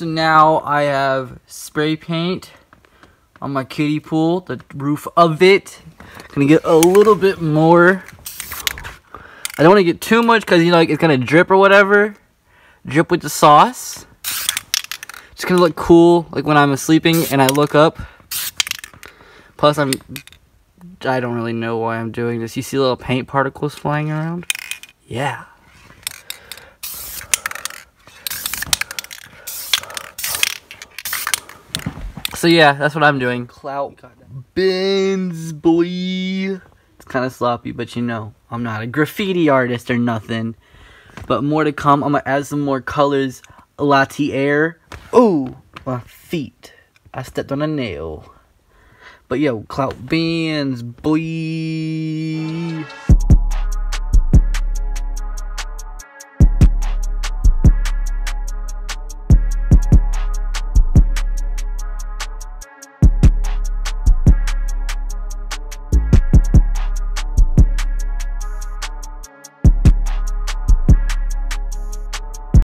So now I have spray paint on my kiddie pool, the roof of it. Gonna get a little bit more. I don't want to get too much because you know like, it's gonna drip or whatever. Drip with the sauce. It's gonna look cool like when I'm sleeping and I look up. Plus I'm I don't really know why I'm doing this. You see little paint particles flying around? Yeah. So yeah, that's what I'm doing. Clout Benz, boy. It's kind of sloppy, but you know, I'm not a graffiti artist or nothing. But more to come. I'm gonna add some more colors. Latte air. Ooh, my feet. I stepped on a nail. But yo, Clout Benz, boy.